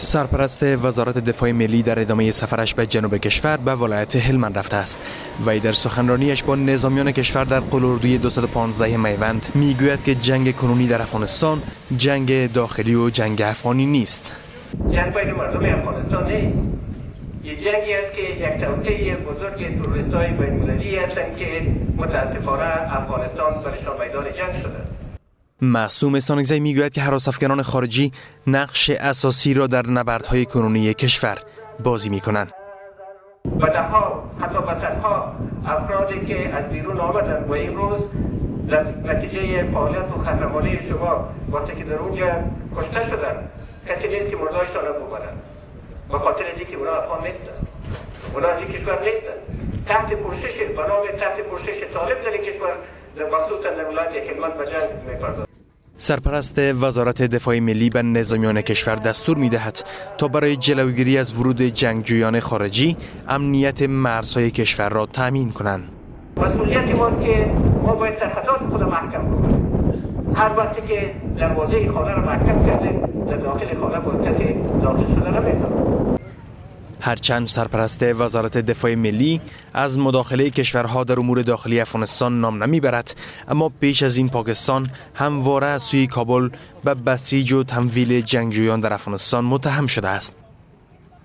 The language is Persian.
سرپرست وزارت دفاع ملی در ادامه سفرش به جنوب کشور به ولایت هلمند رفته است. و در سخنرانیش با نظامیان کشور در قلوردوی 215 میوند می‌گوید که جنگ کنونی در افغانستان جنگ داخلی و جنگ افغانی نیست. جنگ بین مردم افغانستان نیست. یه جنگی است که یک توطئه بزرگ تروریست های بین هستند که متاسفانه افغانستان برشان میدان جنگ شده. معصوم سانگزی می‌گوید که حراس افغانان خارجی نقش اساسی را در نبردهای کنونی کشور بازی می کنند. و ها حتی ها افرادی که از بیرون آمدن و این روز در نتیجه فعالیت و خطرمانه شما وقتی که در اونجا کشته شدن کسی نیست که مرداش را ببرن به خاطر از اینکه اونا افغان نیستن. اونا از این کشور نیستن. تحت پوشش برای تحت پوشش طالب در کشور مخصوصا در ولایت هلمند به جنگ می‌پردازن سرپرست وزارت دفاع ملی به نظامیان کشور دستور می دهد تا برای جلوگیری از ورود جنگجویان خارجی امنیت مرزهای کشور را تامین کنند. مسئولیت ما که ما باید سرحدات خود محکم کنیم. هر وقتی که دروازه خانه را محکم کرده در داخل خانه باز کسی داخل شده نمی‌تونه. هرچند سرپرست وزارت دفاع ملی از مداخله کشورها در امور داخلی افغانستان نام نمی‌برد اما پیش از این پاکستان همواره از سوی کابل به بسیج و تمویل جنگجویان در افغانستان متهم شده است.